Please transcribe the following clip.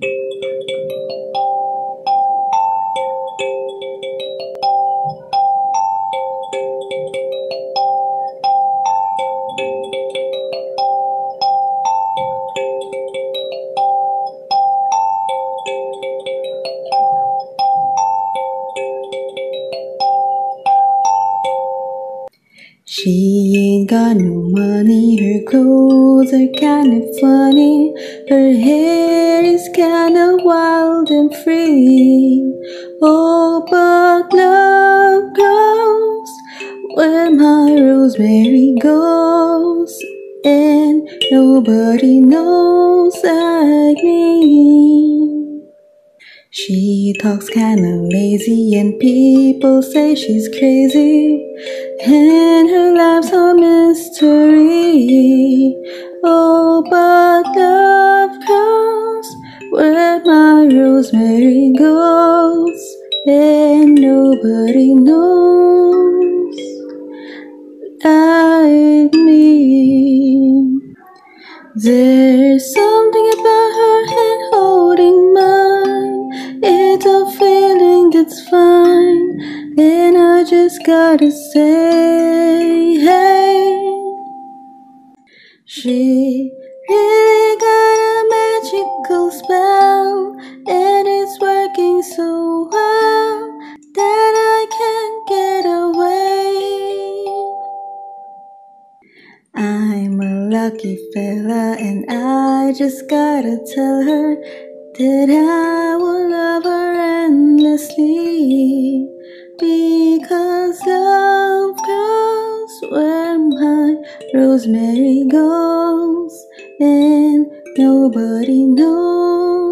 Thank you. She ain't got no money, her clothes are kinda funny, her hair is kinda wild and free. Oh, but love grows where my rosemary goes, and nobody knows like me. She talks kinda lazy and people say she's crazy And Oh, but love goes where my rosemary goes And nobody knows like me There's something about her hand holding mine. It's a feeling that's fine, and I just gotta say, she really got a magical spell, and it's working so well that I can't get away. I'm a lucky fella, and I just gotta tell her that I will love her endlessly rosemary goes and nobody knows